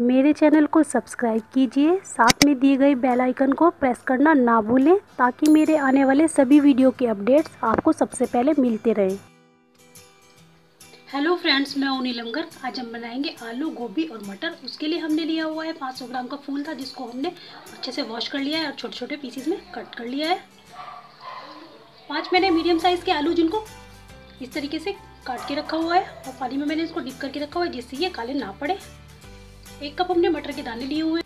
मेरे चैनल को सब्सक्राइब कीजिए। साथ में दिए गए बेल आइकन को प्रेस करना ना भूलें, ताकि मेरे आने वाले सभी वीडियो के अपडेट्स आपको सबसे पहले मिलते रहे। हेलो फ्रेंड्स, मैं ओनी लंगर। आज हम बनाएँगे आलू, गोभी और मटर। उसके लिए हमने लिया हुआ है 500 ग्राम का फूल था, जिसको हमने अच्छे से वॉश कर लिया है और छोटे छोटे पीसीस में कट कर लिया है। पाँच मैंने मीडियम साइज़ के आलू, जिनको इस तरीके से काट के रखा हुआ है। और पानी में मैंने इसको डिप करके रखा हुआ है, जिससे ये काले ना पड़े। एक कप हमने मटर के दाने लिए हुए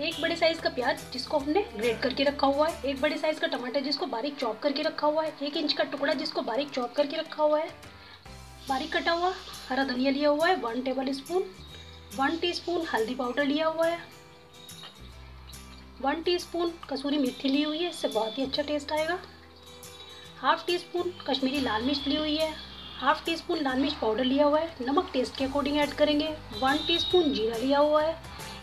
एक बड़े साइज़ का प्याज जिसको हमने ग्रेट करके रखा हुआ है। एक बड़े साइज़ का टमाटर जिसको बारीक चॉप करके रखा हुआ है। एक इंच का टुकड़ा जिसको बारीक चॉप करके रखा हुआ है। बारीक कटा हुआ हरा धनिया लिया हुआ है। One tablespoon one teaspoon हल्दी पाउडर लिया हुआ है। वन टीस्पून कसूरी मेथी ली हुई है। इससे बहुत ही अच्छा टेस्ट आएगा। हाफ़ टी स्पून कश्मीरी लाल मिर्च ली हुई है। हाफ़ टी स्पून लाल मिर्च पाउडर लिया हुआ है, नमक टेस्ट के अकॉर्डिंग ऐड करेंगे वन टीस्पून जीरा लिया हुआ है,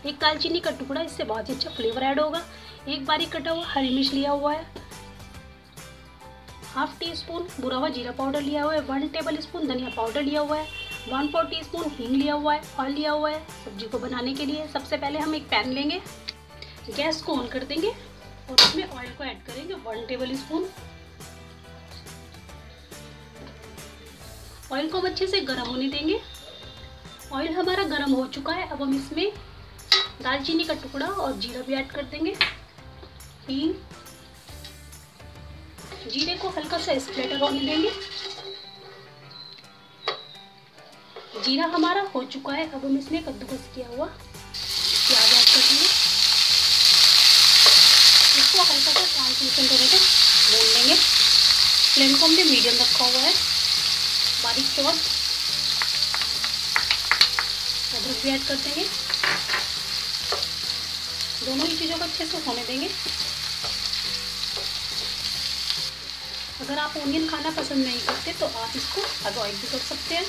एक दालचीनी का टुकड़ा, इससे बहुत ही अच्छा फ्लेवर ऐड होगा, एक बारीक कटा हुआ हरी मिर्च लिया हुआ है, हाफ़ टी स्पून बुरा हुआ जीरा पाउडर लिया हुआ है वन टेबल स्पून धनिया पाउडर लिया हुआ है वन फोर टी स्पून हींग लिया हुआ है ऑयल लिया हुआ है, सब्ज़ी को बनाने के लिए सबसे पहले हम एक पैन लेंगे, गैस को ऑन कर देंगे और उसमें ऑयल को ऐड करेंगे वन टेबल स्पून ऑयल को हम अच्छे से गर्म होने देंगे। ऑयल हमारा गर्म हो चुका है। अब हम इसमें दालचीनी का टुकड़ा और जीरा भी ऐड कर देंगे। हींग जीरे को हल्का सा स्प्लेटर होने देंगे। जीरा हमारा हो चुका है। अब हम इसमें कद्दूकस किया हुआ प्याज ऐड कर देंगे। इसको हल्का सा ट्रांसमिशन तक भून लेंगे। फ्लेम को हमने मीडियम रखा हुआ है। बारीक चौक अदरक भी ऐड कर देंगे। दोनों ही चीज़ों को अच्छे से होने देंगे। अगर आप ओनियन खाना पसंद नहीं करते तो आप इसको अवॉइड भी कर सकते हैं।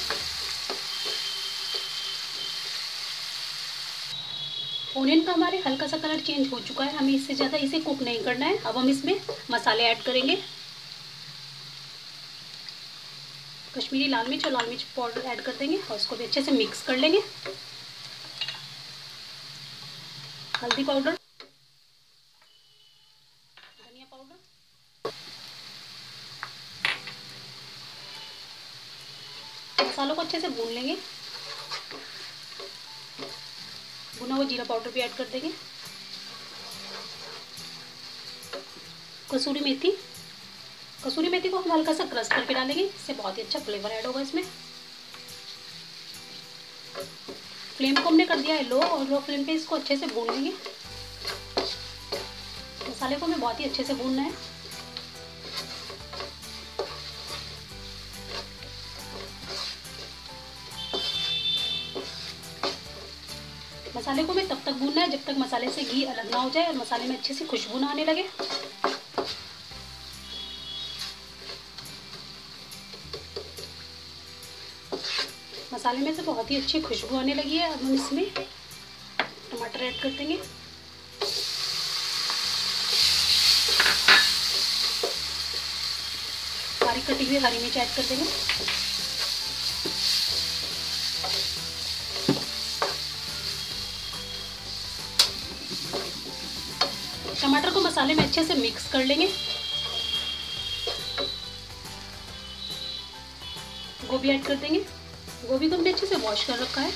ओनियन का हमारे हल्का सा कलर चेंज हो चुका है। हमें इससे ज़्यादा इसे कुक नहीं करना है। अब हम इसमें मसाले ऐड करेंगे। कश्मीरी लाल मिर्च और लाल मिर्च पाउडर ऐड कर देंगे और इसको भी अच्छे से मिक्स कर लेंगे। हल्दी पाउडर। धनिया पाउडर। मसालों को अच्छे से भून लेंगे। भुना हुआ जीरा पाउडर भी ऐड कर देंगे। कसूरी मेथी। कसूरी मेथी को हम हल्का सा क्रश करके डालेंगे। इससे बहुत ही अच्छा फ्लेवर ऐड होगा इसमें। फ्लेम को हमने कर दिया है लो और लो फ्लेम पे इसको अच्छे से भून लेंगे। मसाले को हमें बहुत ही अच्छे से भूनना है। मसाले को हमें तब तक भूनना है जब तक मसाले से घी अलग ना हो जाए और मसाले में अच्छे से खुशबू ना आने लगे। मसाले में से बहुत ही अच्छी खुशबू आने लगी है। अब हम इसमें टमाटर ऐड कर देंगे। बारीक कटी हुई हरी मिर्च ऐड कर देंगे। टमाटर को मसाले में अच्छे से मिक्स कर लेंगे। गोभी ऐड कर देंगे। गोभी को हमने अच्छे से वॉश कर रखा है?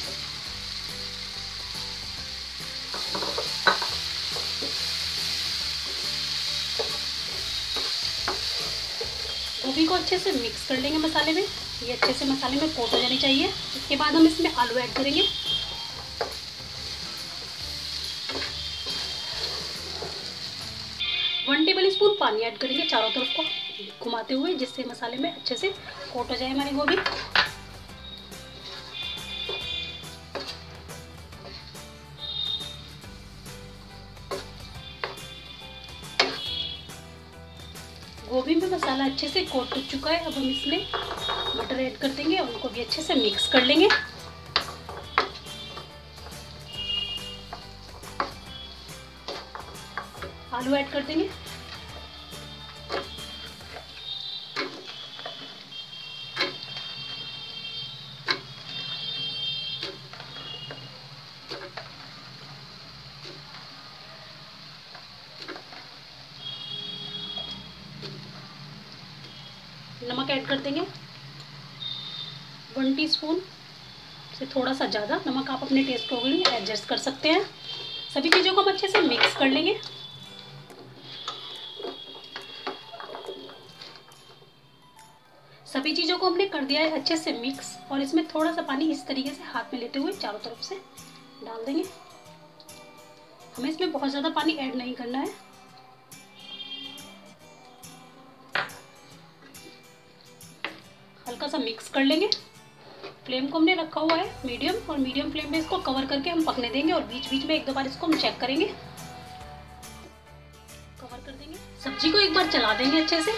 गोभी को अच्छे से मिक्स कर लेंगे मसाले में। ये अच्छे से मसाले में कोट हो जानी चाहिए। इसके बाद हम इसमें आलू ऐड करेंगे। वन टेबल स्पून पानी ऐड करेंगे चारों तरफ़ को घुमाते हुए, जिससे मसाले में अच्छे से कोट हो जाए हमारी गोभी। गोभी में मसाला अच्छे से कोट हो चुका है, अब हम इसमें मटर ऐड कर देंगे और उनको भी अच्छे से मिक्स कर लेंगे। आलू ऐड कर देंगे। ऐड कर देंगे। वन टीस्पून से थोड़ा सा ज़्यादा नमक आप अपने टेस्ट के अकॉर्डिंग एडजस्ट कर सकते हैं। सभी चीज़ों को हम अच्छे से मिक्स कर लेंगे। सभी चीज़ों को हमने कर दिया है अच्छे से मिक्स और इसमें थोड़ा सा पानी इस तरीके से हाथ में लेते हुए चारों तरफ़ से डाल देंगे। हमें इसमें बहुत ज़्यादा पानी ऐड नहीं करना है। सा मिक्स कर लेंगे। फ्लेम को हमने रखा हुआ है मीडियम और मीडियम फ्लेम में इसको कवर करके हम पकने देंगे और बीच बीच में एक दो बार इसको हम चेक करेंगे। कवर कर देंगे। सब्ज़ी को एक बार चला देंगे अच्छे से।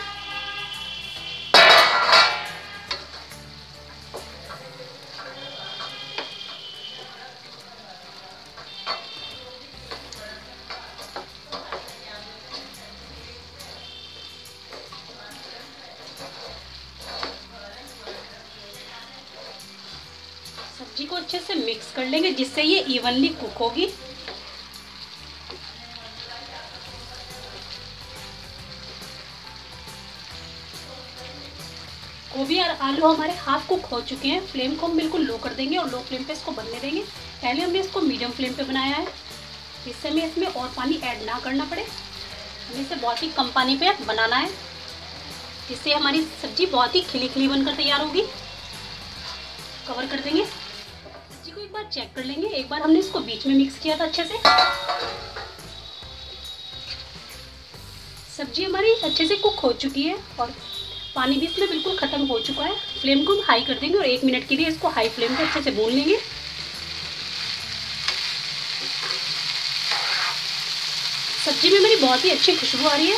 अच्छे से मिक्स कर लेंगे, जिससे ये इवनली कुक होगी। गोभी और आलू हमारे हाफ़ कुक हो चुके हैं। फ्लेम को हम बिल्कुल लो कर देंगे और लो फ्लेम पे इसको बनने देंगे। पहले हमने इसको मीडियम फ्लेम पे बनाया है। इससे हमें इसमें और पानी ऐड ना करना पड़े। हमें इसे बहुत ही कम पानी पे बनाना है। जिससे हमारी सब्ज़ी बहुत ही खिली खिली बनकर तैयार होगी। कवर कर देंगे। बार चेक कर लेंगे। एक बार हमने इसको बीच में मिक्स किया था अच्छे से। सब्ज़ी हमारी अच्छे से कुक हो चुकी है और पानी भी इसमें बिल्कुल ख़त्म हो चुका है। फ्लेम को हम हाई कर देंगे और एक मिनट के लिए इसको हाई फ्लेम पे अच्छे से भून लेंगे। सब्ज़ी में मेरी बहुत ही अच्छी खुशबू आ रही है।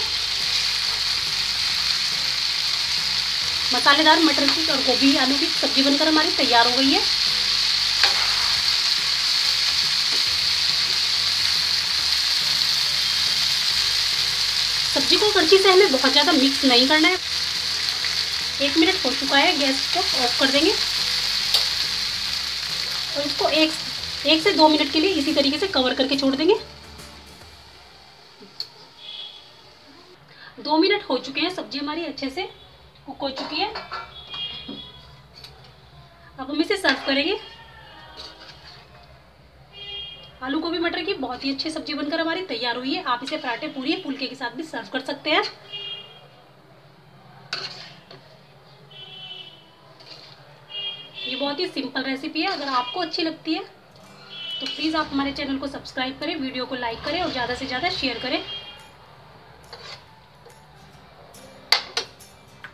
मसालेदार मटर की और गोभी आलू की सब्ज़ी बनकर हमारी तैयार हो गई है। सब्ज़ी को करछी से हमें बहुत ज़्यादा मिक्स नहीं करना है। एक मिनट हो चुका है, गैस को ऑफ़ कर देंगे। और इसको एक एक से दो मिनट के लिए इसी तरीके से कवर करके छोड़ देंगे। दो मिनट हो चुके हैं, सब्ज़ी हमारी अच्छे से कुक हो चुकी है। अब हम इसे सर्व करेंगे। आलू गोभी मटर की बहुत ही अच्छी सब्ज़ी बनकर हमारी तैयार हुई है। आप इसे पराठे पूरी फुलके के साथ भी सर्व कर सकते हैं। ये बहुत ही सिंपल रेसिपी है। अगर आपको अच्छी लगती है तो प्लीज़ आप हमारे चैनल को सब्सक्राइब करें, वीडियो को लाइक करें और ज़्यादा से ज़्यादा शेयर करें।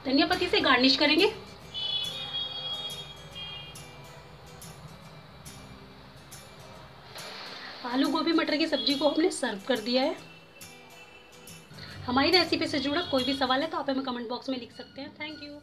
धनिया पत्ती से गार्निश करेंगे। आलू गोभी मटर की सब्ज़ी को हमने सर्व कर दिया है। हमारी रेसिपी से जुड़ा कोई भी सवाल है तो आप हमें कमेंट बॉक्स में लिख सकते हैं। Thank you